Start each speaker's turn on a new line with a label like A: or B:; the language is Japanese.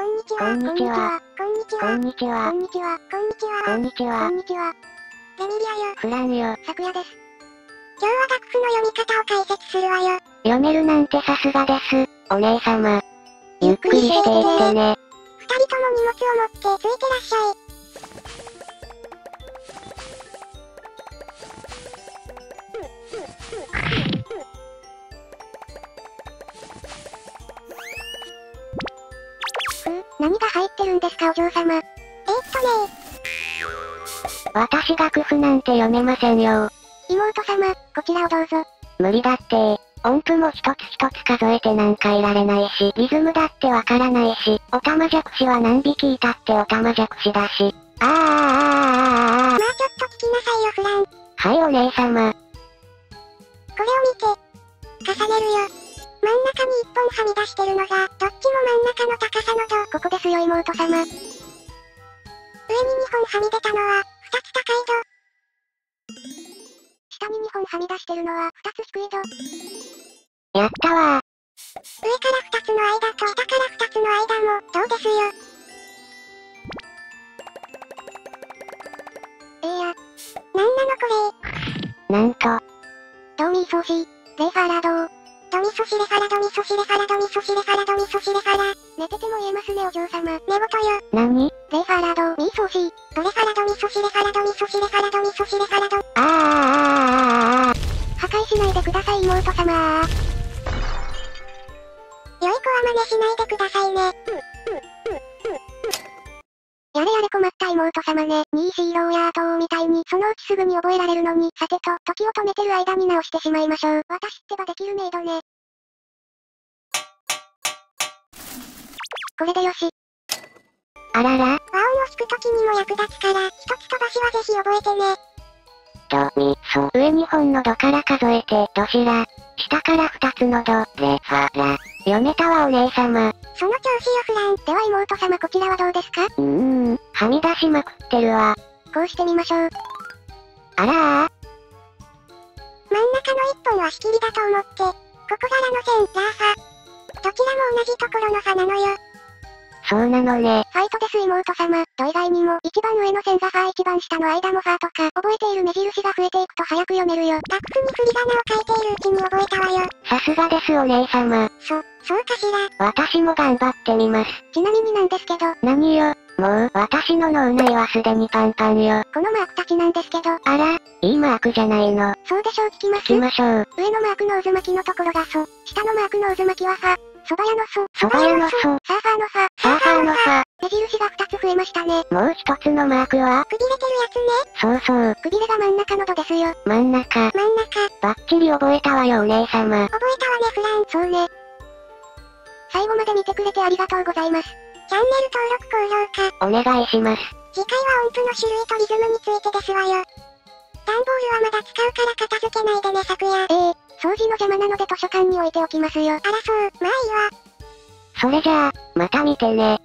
A: こんにちは。
B: こんにちは。
A: こんにち
B: こ
A: は。
B: んにちは。
A: こんにちは。こんにちは。
B: こんにち
A: こ
B: は
A: ん。にちは。レミリアよ。
B: フランよ。
A: 昨夜です。今日は楽譜の読み方を解説するわよ。
B: 読めるなんてさすがです。お姉様。ゆっくりしていってね。
A: 二人とも荷物を持ってついてらっしゃい。何が入ってるんですかお嬢様？えー、っとね
B: 私楽譜なんて読めませんよ。
A: 妹様、こちらをどうぞ。
B: 無理だって音符も一つ一つ数えてなんかいられないし、リズムだってわからないし、オタマジャクシは何匹いたってオタマジャクシだし。あーあーあーあーあーあ
A: まあちょっと聞きなさいよフラン。
B: はいお姉様。
A: れを見て。重ねるよ。真ん中に一本はみ出してるのが、どっちも真ん中の高さの度。ここですよ妹様。上に2本はみ出たのは、2つ高い度。下に2本はみ出してるのは、2つ低い度。
B: やったわ
A: 上から2つの間と下から2つの間も、どうですよ。えーや。なんなのこれ。
B: ー。なんと、
A: ドミソシ、レファラドー。ドミソシレファラドミソシレファラドミソシレファラドミソシレファラ。寝てても言えますねお嬢様。寝言よ。
B: 何？
A: レファラドミソシ。ドレファラドミソシレファラドミソシレファラドミソシレファラド。
B: あーあーあーあー
A: 破壊しないでください妹様良い子は真似しないでくださいね。やれやれ困った妹様ね。ニーシーローヤー島みたいにそのうちすぐに覚えられるのに、さて。と、時を止めて。る間に直して。しまいましょう。私って。ばできるメイドね。これでよし。
B: あらら、
A: 和音を弾くときにも役立つから、一つ飛ばしはぜひ覚えて。ね。
B: ド、ミ、ソ。上2本のドから数えて、ドシラ。下から2つのド、レ、ファ、ラ。読めたわお姉様。
A: その調子よフラン。では妹様こちらはどうですか？
B: うーん、はみ出しまくってるわ。
A: こうしてみましょう。
B: あらー、
A: 真ん中の一本は仕切りだと思って、ここからの線、ラーファ。どちらも同じところのファなのよ。
B: そうなのね。
A: ファイトです妹様。と以外にも、一番上の線がファー一番下の間もファーとか、覚えている目印が増えていくと早く読めるよ。楽譜に振り仮名を書いているうちに覚えたわよ。
B: さすがですお姉様。
A: そ、そうかしら。
B: 私も頑張ってみます。
A: ちなみになんですけど、
B: 何よ、もう、私の脳内はすでにパンパンよ。
A: このマークたちなんですけど、
B: あら、いいマークじゃないの。
A: そうでしょう聞きます？
B: 聞きましょう。
A: 上のマークの渦巻きのところがソ、下のマークの渦巻きはファ、蕎麦屋のソ、
B: 蕎麦屋のソ
A: サーファーのファ、
B: サーファーのファ。
A: 目印が2つ増えましたね。
B: もう一つのマークは？
A: くびれてるやつね。
B: そうそう、
A: くびれが真ん中の度ですよ。
B: 真ん中。
A: 真ん中。
B: バッチリ覚えたわよお姉様。
A: 覚えたわねフラン。そうね。最後まで見てくれてありがとうございます。チャンネル登録高評価。
B: お願いします。
A: 次回は音符の種類とリズムについてですわよ。段ボールはまだ使うから片付けないでね昨夜。ええ掃除の邪魔なので図書館に置いておきますよ。あらそう、まあいいわ。
B: それじゃあ、また見てね。